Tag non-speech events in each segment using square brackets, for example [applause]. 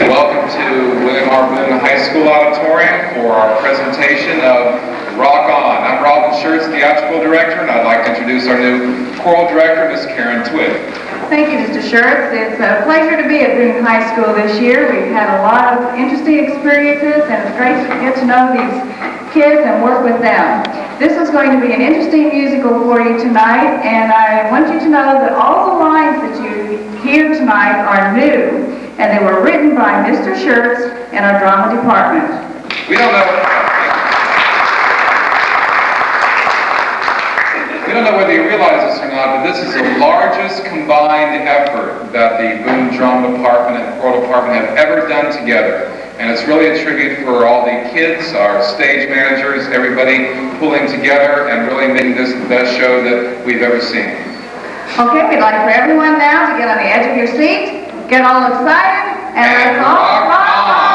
Welcome to William R. Boone High School Auditorium for our presentation of Rock On. I'm Robin Schertz, Theatrical Director, and I'd like to introduce our new Choral Director, Miss Karen Twitt. Thank you, Mr. Schertz. It's a pleasure to be at Boone High School this year. We've had a lot of interesting experiences, and it's great to get to know these kids and work with them. This is going to be an interesting musical for you tonight, and I want you to know that all the lines that you hear tonight are new, and they were written by Mr. Schertz in our drama department. We don't know. We don't know whether you realize this or not, but this is the largest combined effort that the Boone Drama Department and Choral Department have ever done together. And it's really a tribute for all the kids, our stage managers, everybody pulling together and really making this the best show that we've ever seen. Okay, we'd like for everyone now to get on the edge of your seat, get all excited, and let's all rock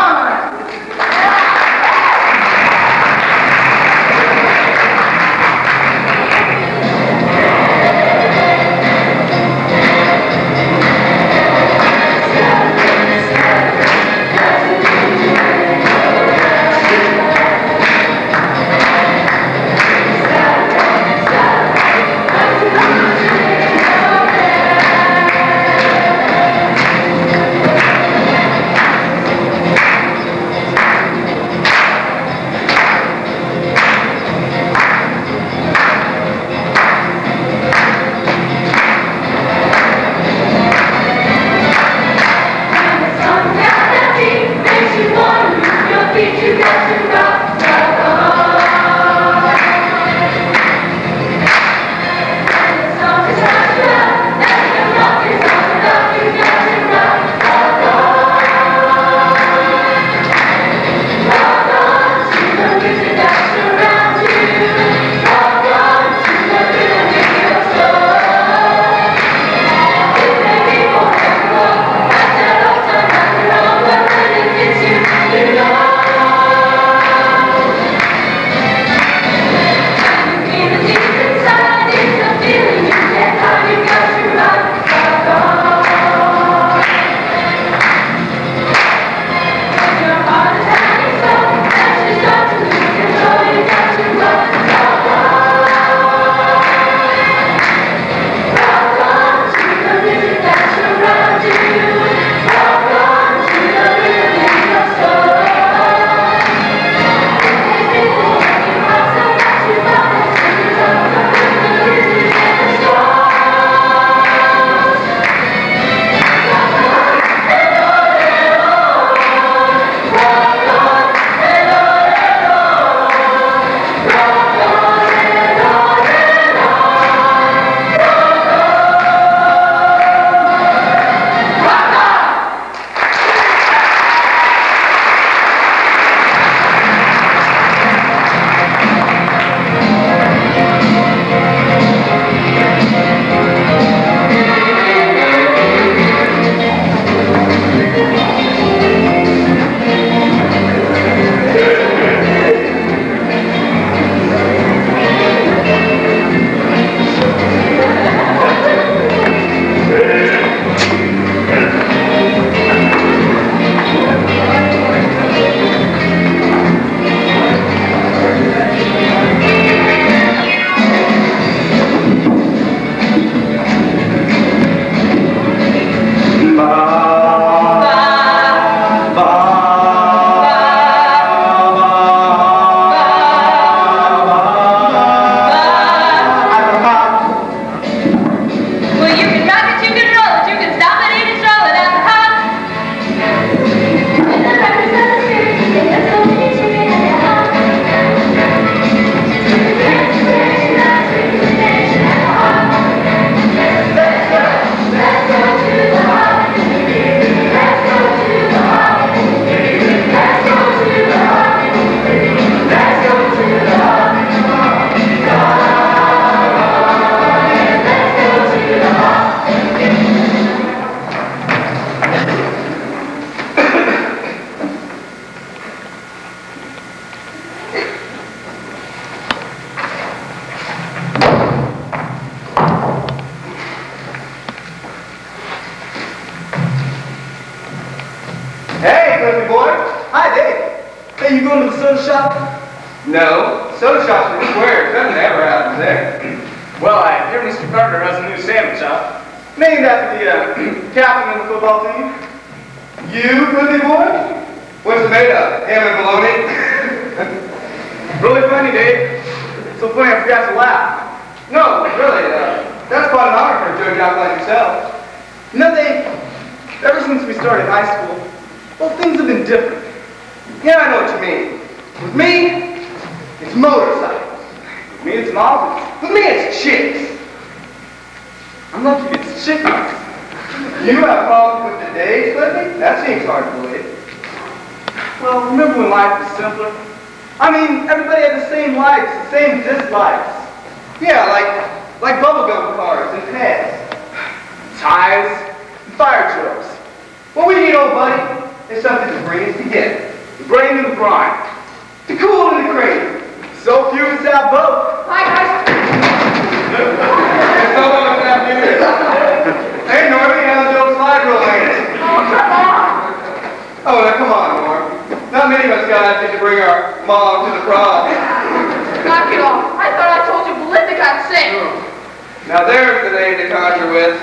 soda shop? No. Soda shops are squares. That never happens there. [clears throat] Well, I hear Mr. Carter has a new sandwich shop. Named after the uh, [clears throat] captain of the football team. You, Cliffy boy? What's it made of? Ham and bologna? [laughs] really funny, Dave. So funny I forgot to laugh. No, really, uh, that's quite an honor for a jock like yourself. You know, Dave, ever since we started high school, well, things have been different. Yeah, I know what you mean. With me, it's motorcycles. With me, it's novels. With me, it's chicks. I'm lucky it's chickens. You have problems with the days, Cliffy? That seems hard to believe. Well, remember when life was simpler? I mean, everybody had the same likes, the same dislikes. Yeah, like like bubblegum cars and pets, ties, and fire drills. What we need, old buddy, is something to bring us together. The brain and the brine. The cool and the crazy. So few of us have both. Hi, guys. It's so long without music. Hey, Norby, how's the old slide rule ain't Oh, come on. Oh, now come on, Norm. Not many of us out there to bring our mom to the prom. Knock it off. I thought I told you Belinda got sick. Now there's the name to conjure with.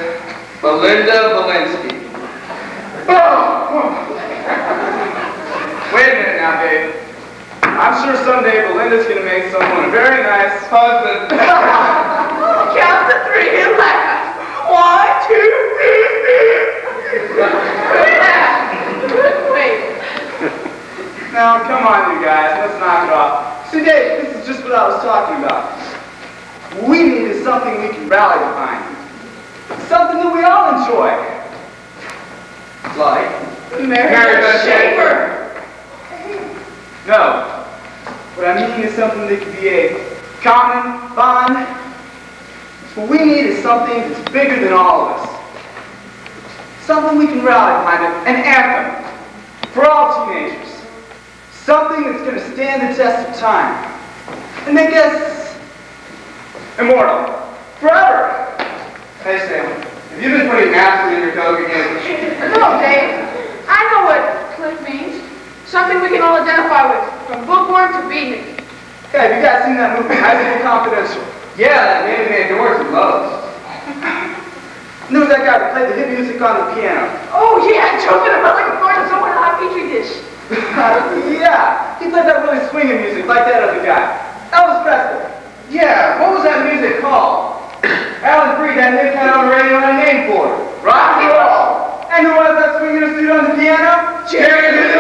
Belinda Valinsky. Oh. Wait a minute now, Dave. I'm sure someday Belinda's gonna make someone a very nice husband. [laughs] Count to three and laugh. One, two, three. Wait. now, come on, you guys. Let's knock it off. See, Dave, this is just what I was talking about. We need is something we can rally behind. Something that we all enjoy. Like Mary Beth No. What I mean is something that can be a common bond. What we need is something that's bigger than all of us. Something we can rally behind, an anthem for all teenagers. Something that's going to stand the test of time and make us immortal forever. Hey, Sam, have you been putting acid in your coke again? [laughs] No, Dave. I know what click means. Something we can all identify with, from bookworm to beatnik. Hey, have you guys seen that movie, High School Confidential? Yeah, that man man Dorothy loves. And there was that guy that played the hit music on the piano. Oh, yeah, jumping around like a part of someone in a hot petri dish. [laughs] yeah, he played that really swinging music like that other guy. Elvis Presley. Yeah, what was that music called? [coughs] Alan Freed had hit that on the radio and a name for it. Rock and roll. And who was that swinging a suit on the piano? Jerry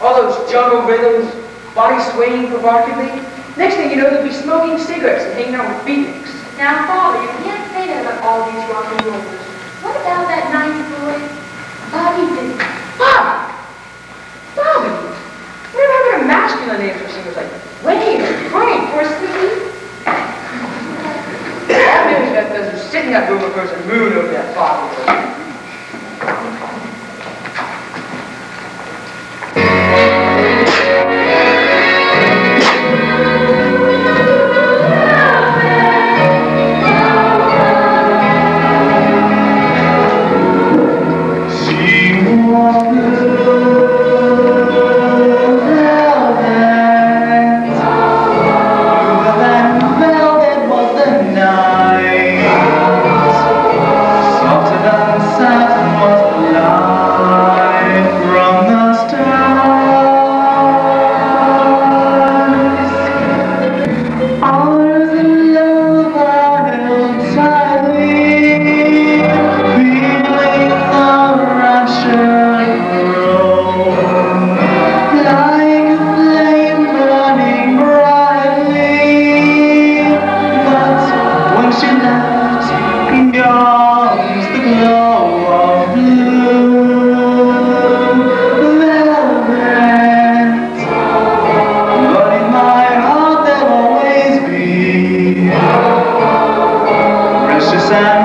All those jungle rhythms, body swaying provocatively. Next thing you know, they'll be smoking cigarettes and hanging out with beatniks. Now, Father, you can't say that about all these rock and rollers. What about that nice boy, Bobby Vince? Bob! Bobby! What happened to masculine names for singers like Wayne or Frank or Stevie? That means that there's a sitting that room of person moon over that Bobby. Santa.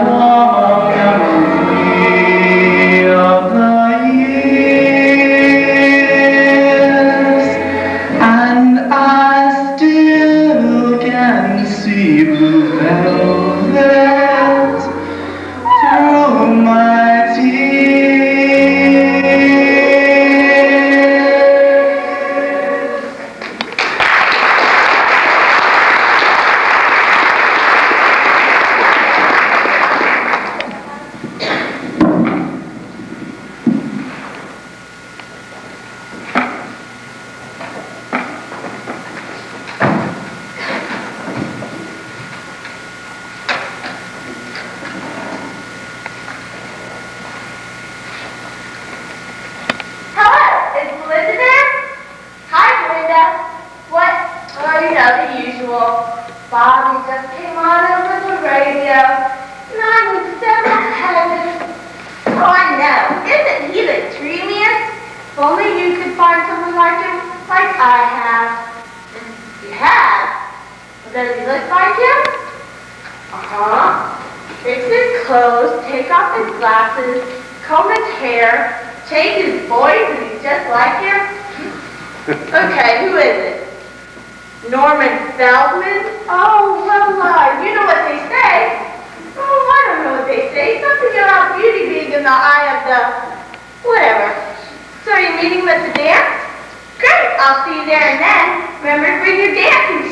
I'll see you there and then. Remember to bring your dancing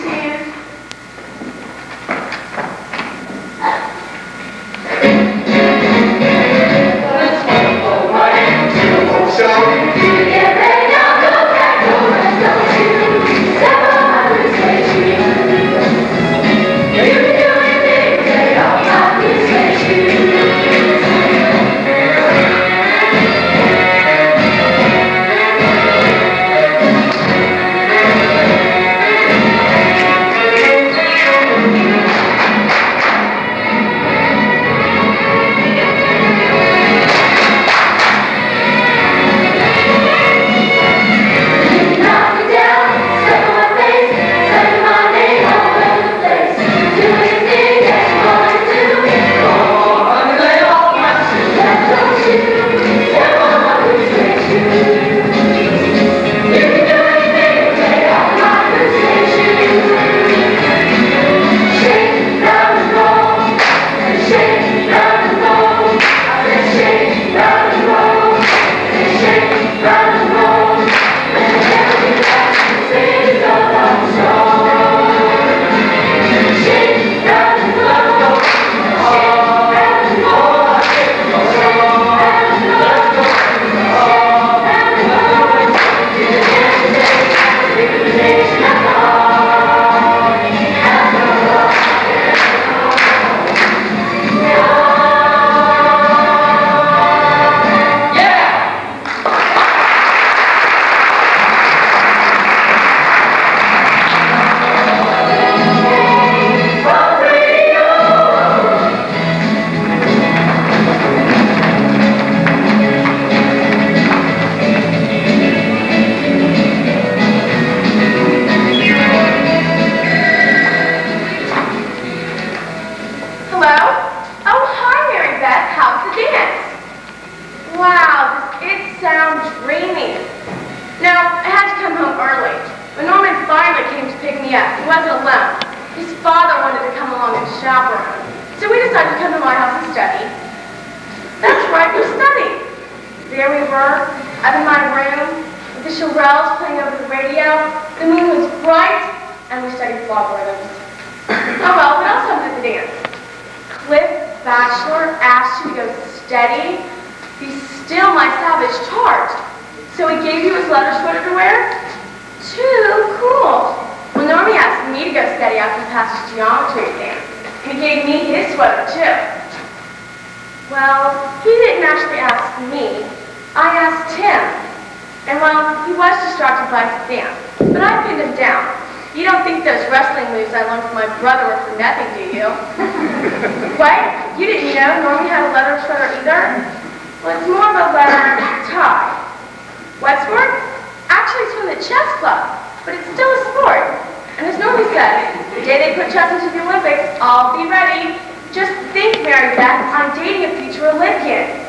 But it's still a sport. And as Norby said, the day they put chess into the Olympics, I'll be ready. Just think, Mary Beth, I'm dating a future Olympian.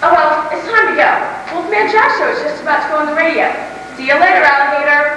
Oh well, it's time to go. Wolfman Joshua is just about to go on the radio. See you later, alligator.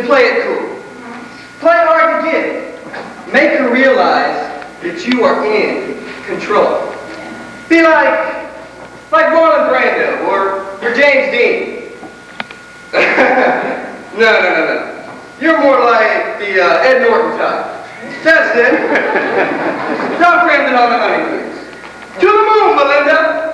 to play it cool. Play hard to get. Make her realize that you are in control. Be like, like Marlon Brando or, or James Dean. [laughs] no, no, no, no. You're more like the uh, Ed Norton type. That's [laughs] it. Stop cramming the money, please. To the moon, Melinda.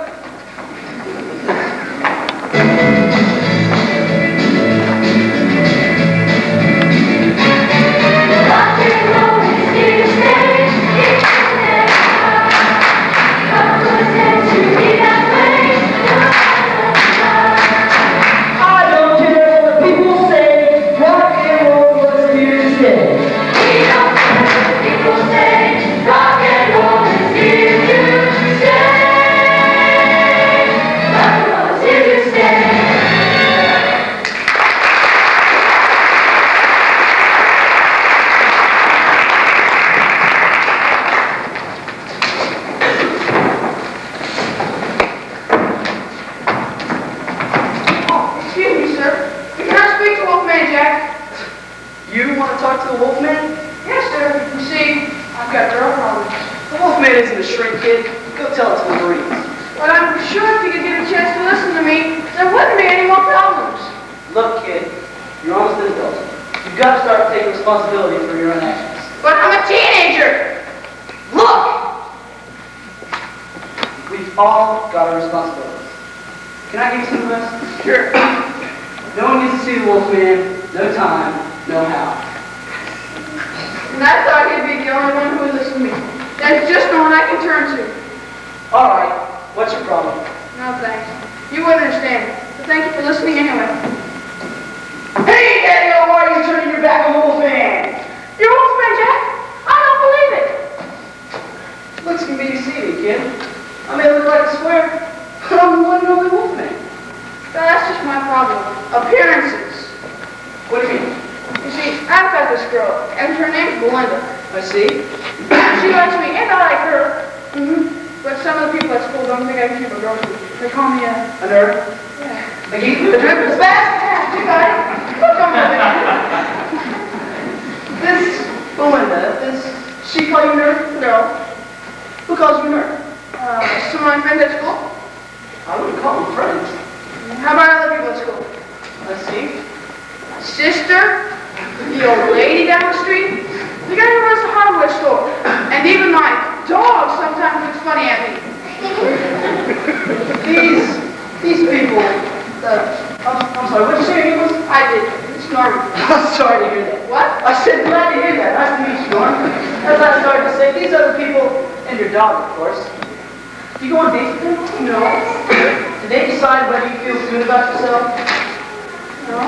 responsibility for your own actions. But I'm a teenager! Look! We've all got our responsibilities. Can I give you some of this? Sure. no one needs to see the Wolfman, no time, no how. And I thought he'd be the only one who would listen to me. That's just the one I can turn to. All right. What's your problem? No, thanks. You wouldn't understand. But thank you for listening anyway. Hey, Daniel, why are you turning bring back a old man. Your old friend, Jack? I don't believe it. Looks can be deceiving, kid. I may look like a square, but I'm the one and only wolfman. That's just my problem. Appearances. What do you mean? You see, I've got this girl, and her name's Belinda. I see. she likes me, and I like her. Mm -hmm. But some of the people at school don't think I can keep a girl. They call me a... A nerd? Yeah. McGee, the drip is back. You got it. Look on my This Belinda, is she call you nerd? No. Who calls you nerd? Uh, some of my friends at school. I wouldn't call them friends. How about other people at school? Let's see. Sister, the old lady down the street, the guy who runs the hardware store, and even my dog sometimes looks funny at me. [laughs] These, these people, uh, I'm, I'm sorry, what'd you say your name was? I did. It's Norman. [laughs] I'm sorry to hear that. What? I said glad to hear that. Nice to meet you, Norm. As I started to say, these other people, and your dog, of course, do you go on dates with them? No. Did they decide whether you feel good about yourself? No.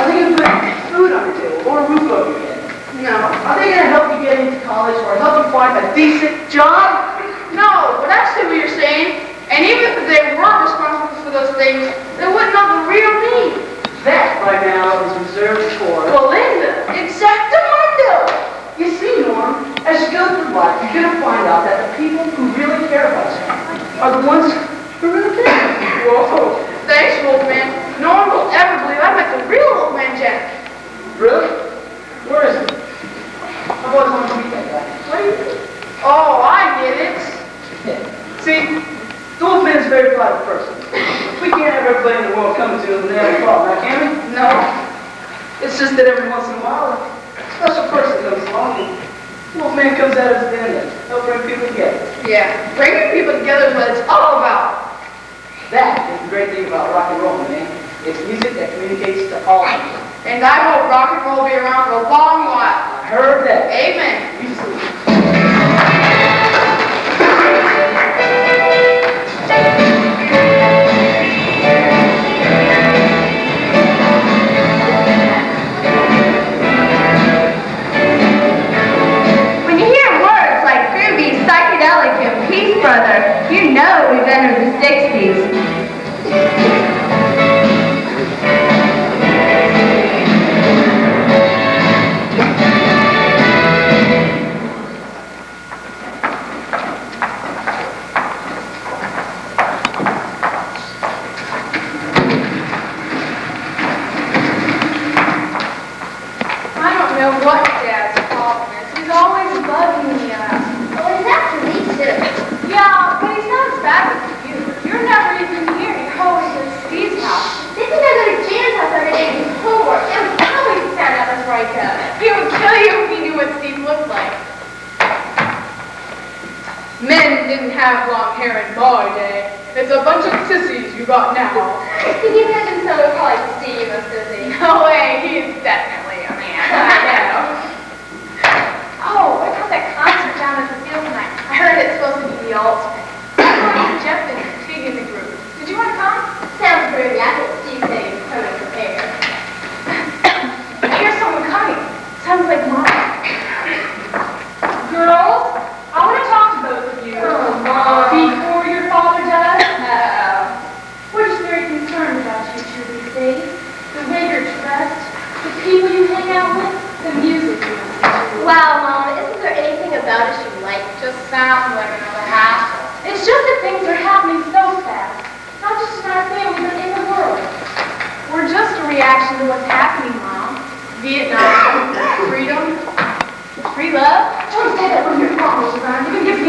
Are they going to put food on your table or a roof over your head? No. Are they going to help you get into college or help you find a decent job? No, but see what you're saying. And even if they were responsible for those things, they wouldn't know the real me. That, right now, is reserved for... Belinda. Exactamundo. You see, Norm, as you go through life, you're going to find out that the people who really care about you are the ones who really care. Whoa. Thanks, Wolfman. No one will ever believe I met the real Wolfman Jack. Really? Where is he? I've always wanted to meet that guy. What do you Oh, I get it. See, the Wolfman's a very private person. We can't have everybody in the world coming to and have a problem, now can we? No. It's just that every once in a while, a special person comes along and Wolfman comes out as the end help bring people together. Yeah. Bringing people together is what it's all about. That is the great thing about rock and roll, man. It's music that communicates to all people. And I hope rock and roll will be around for a long while. I heard that. Amen.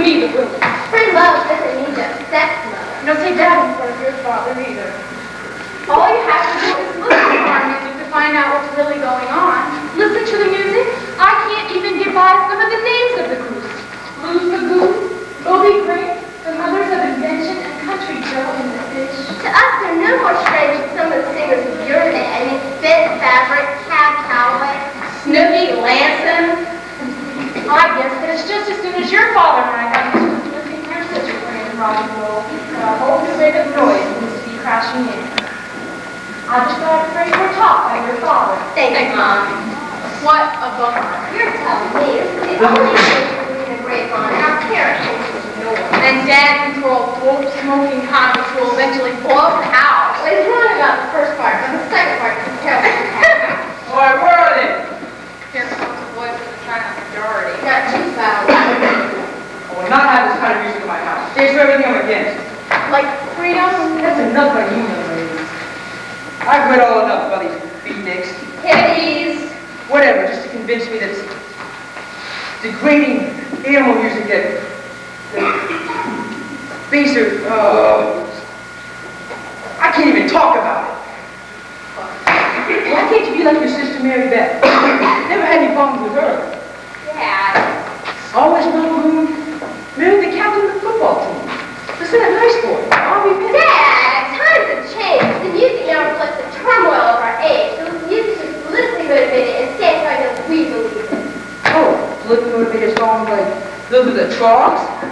Me the willies. Free love doesn't need just sex, Mother. Don't say that in front of your father either. All you have to do is listen to our music to find out what's really going on. Listen to the music. I can't even give by some of the names of the groups. Blues Magoos, Bobby Green, the Mothers of Invention, and Country Joe and the Fish. To us, they're no more strange than some of the singers of your day. I mean, Fit Fabric, Cab Calloway. Snooky Lanson. I guess that it's just as soon as your father and I got used it, listening to your sister playing rock and roll, that a whole new wave of noise seems to be crashing in. I'm just thought I'd pray for a talk by your father. Thanks, Mom. What a bummer. You're telling me. It's the only thing we're reading a grapevine. Our parents think it's yours. And Dad controlled dope smoking convicts will eventually blow the house. Well, is wrong about the first part, but the second part is terrible. All right, where are they? Here comes the voice of the silent Not too loud. I will not have this kind of music in my house. Stays for everything I'm against. Like freedom, That's enough on you, young ladies. I've read all enough about these beatniks. hippies. Whatever, just to convince me that it's degrading animal music that, that baser, uh, I can't even talk about it. Why can't you be like your sister Mary Beth? Never had any problems with her. Dad. Always no room. Married the captain of the football team. Listen, a nice boy. Bobby Bennett. Dad, times have changed. The music now reflects the turmoil of our age. So the music is politically motivated and stands by the we believe in. Oh, politically motivated songs like those are the Troggs?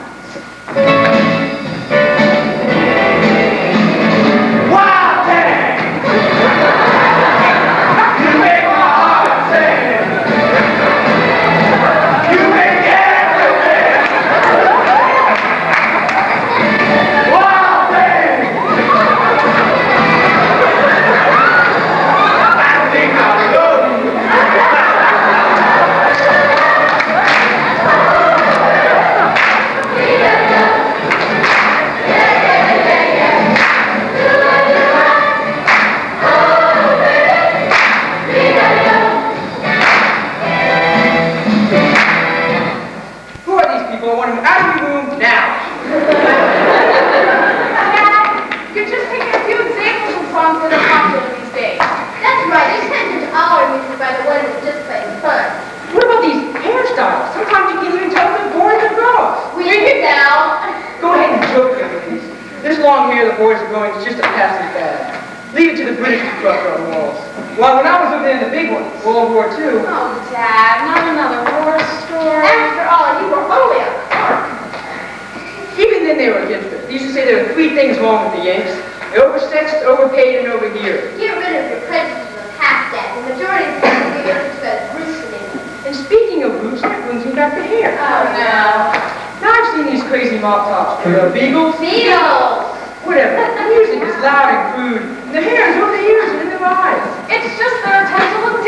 Crazy mop tops uh, beagles. Beatles. Whatever. The music is loud and crude. And the hair is over the ears and in their eyes. It's just their attempt to look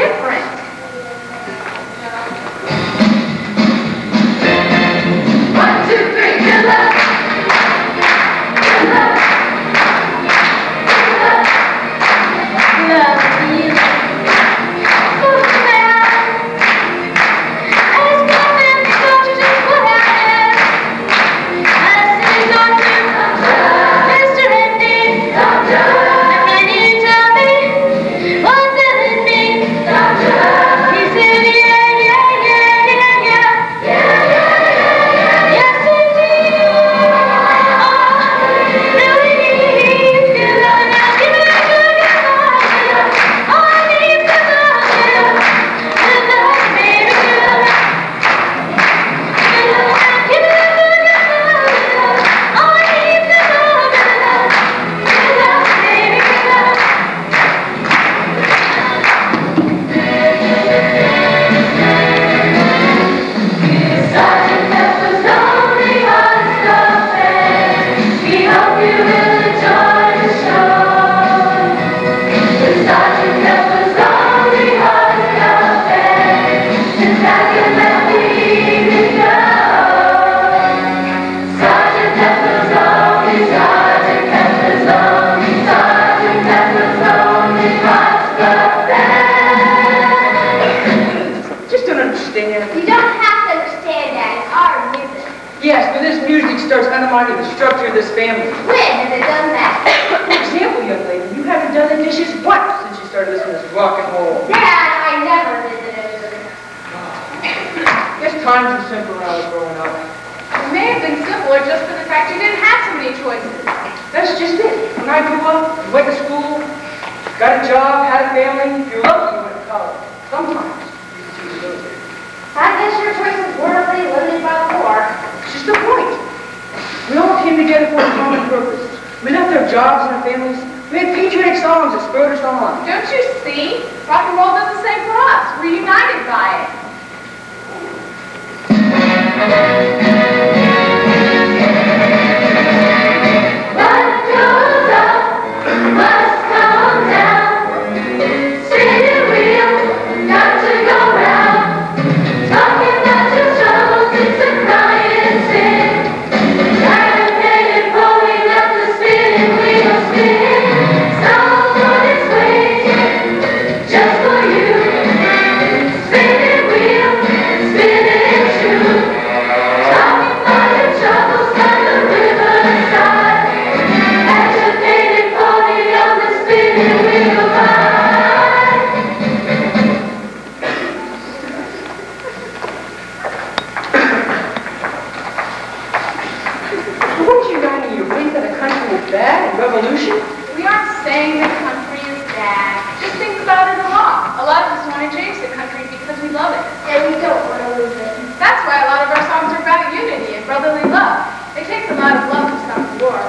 starts undermining the structure of this family. When has it done that? [coughs] For example, young lady, you haven't done the dishes once since you started listening to this rock and roll. Dad, I never did the it. Guess times were simpler when I was growing up. It may have been simpler just for the fact you didn't have so many choices. That's just it. When I grew up, you went to school, got a job, had a family, you're lucky you went to college. Sometimes you can choose to go. I guess your choices were pretty limited by the war. It's just the point. Together for a common purpose. We left our jobs and our families. We had patriotic songs that spurred us on. Don't you see? Rock and roll does the same for us. We're united by it. bad? Revolution? We aren't saying the country is bad. Just think about it a lot. A lot of us want to change the country because we love it. And we don't want to lose it. That's why a lot of our songs are about unity and brotherly love. It takes a lot of love to stop the war.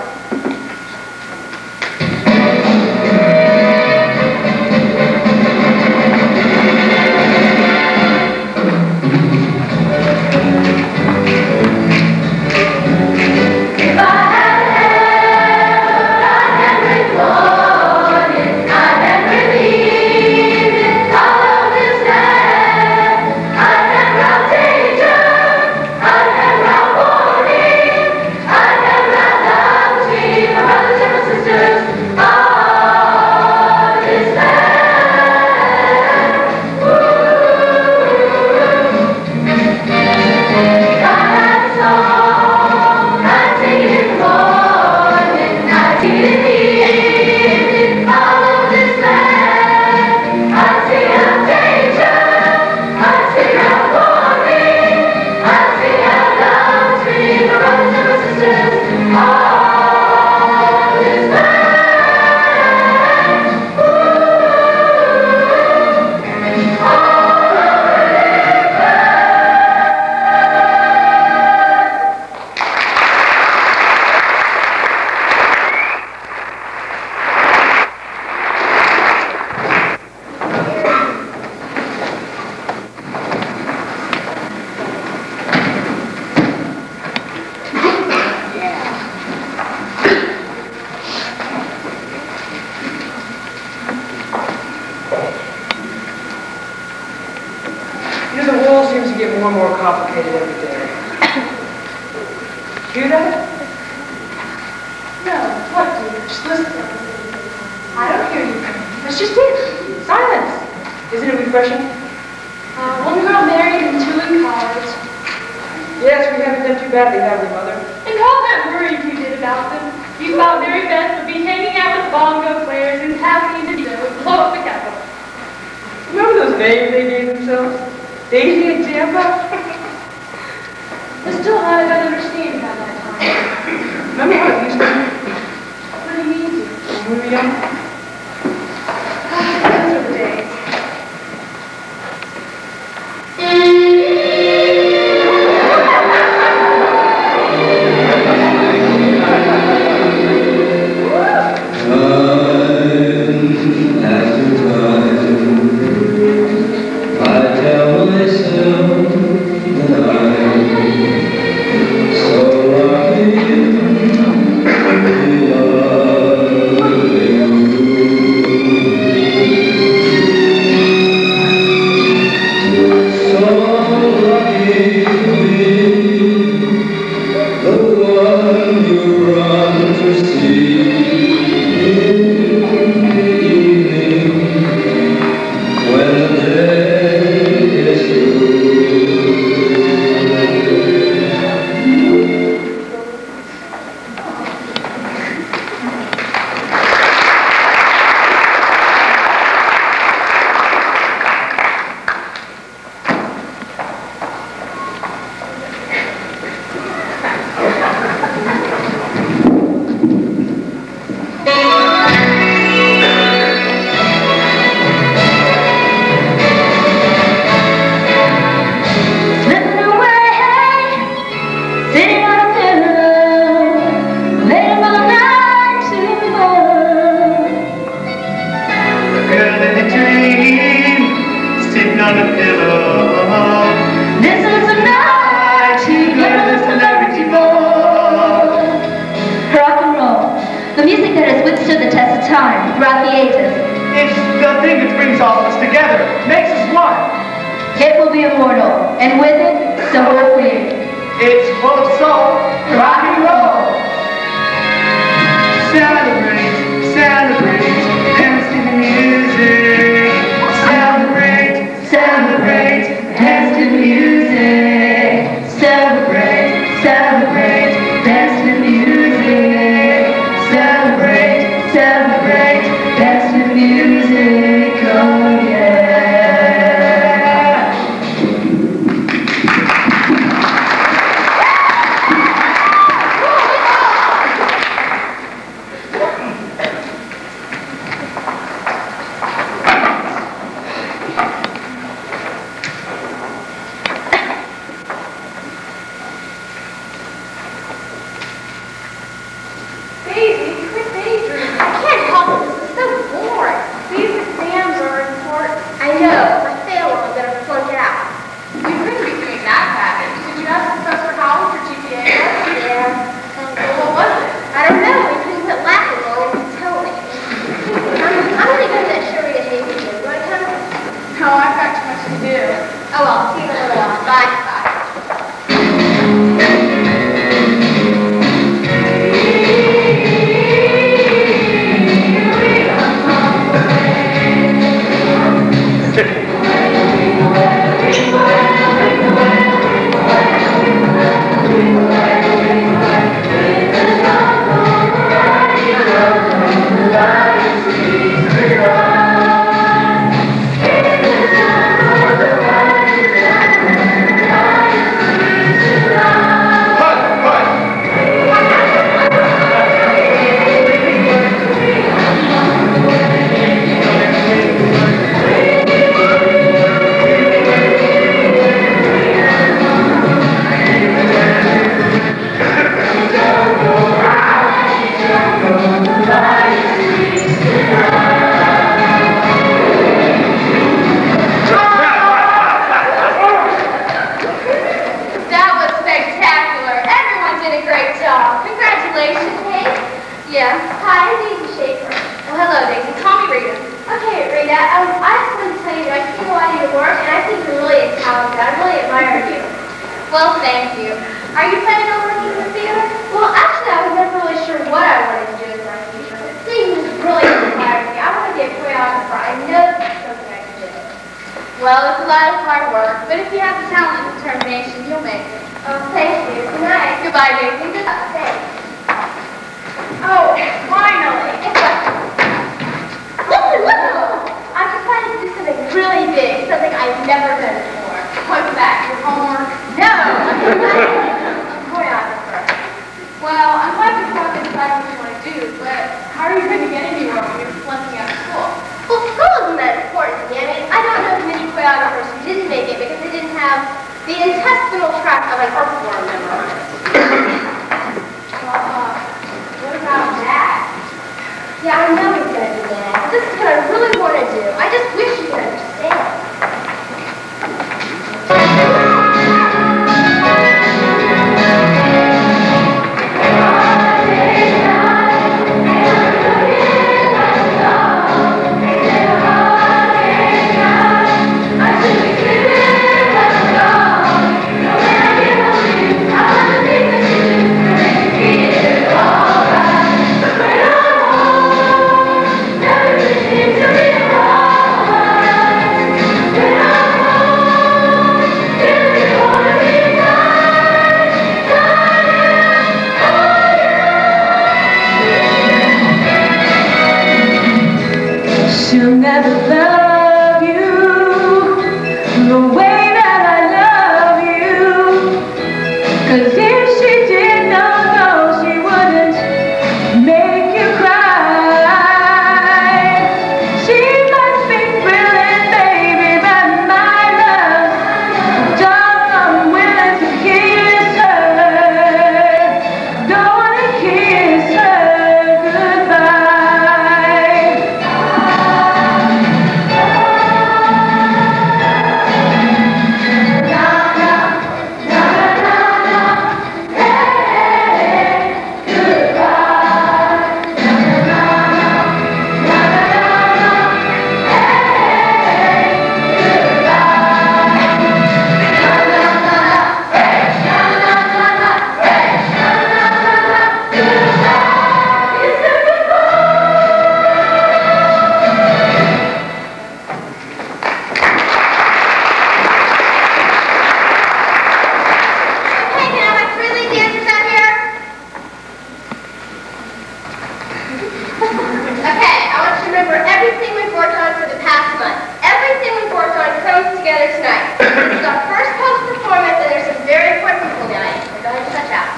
Remember everything we've worked on for the past month. Everything we've worked on comes together tonight. [coughs] It's our first post performance, and there's some very important people tonight. We're going to touch out.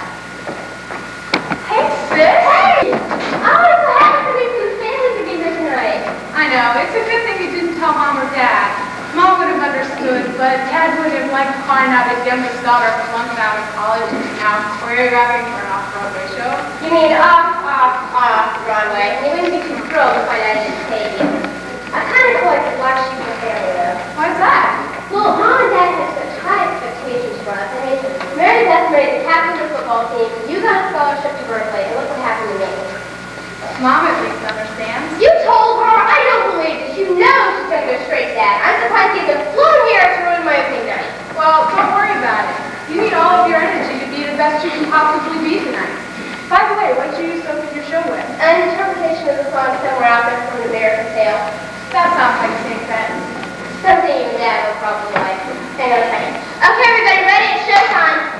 Hey, sis. Hey! Oh, it's so happy for me for the family to be here tonight. I know. It's a good thing you didn't tell Mom or Dad. Mom would have understood, but Dad would have liked to find out his youngest daughter flunked out of college and is now choreographing for an off-Broadway show. You mean off, off, off Broadway, and it wouldn't be thrilled to find out I didn't. I kind of like to watch you though. Ariel. Why's that? Well, Mom and Dad had such high expectations for us. I mean, Mary Beth made the captain of the football team, you got a scholarship to Berkeley, and look what happened to me. Mom at least understands. You told her! I don't believe this. You know she's going to go straight to Dad. I'm surprised you even flew here to ruin my opening night. Well, don't worry about it. You need all of your energy to be the best you can possibly be tonight. By the way, what you use so Sherwood. An interpretation of the song somewhere out there from an American Tail. That sounds like six cents. Something your dad would probably like. Hang a second. Okay, everybody, ready? It's showtime.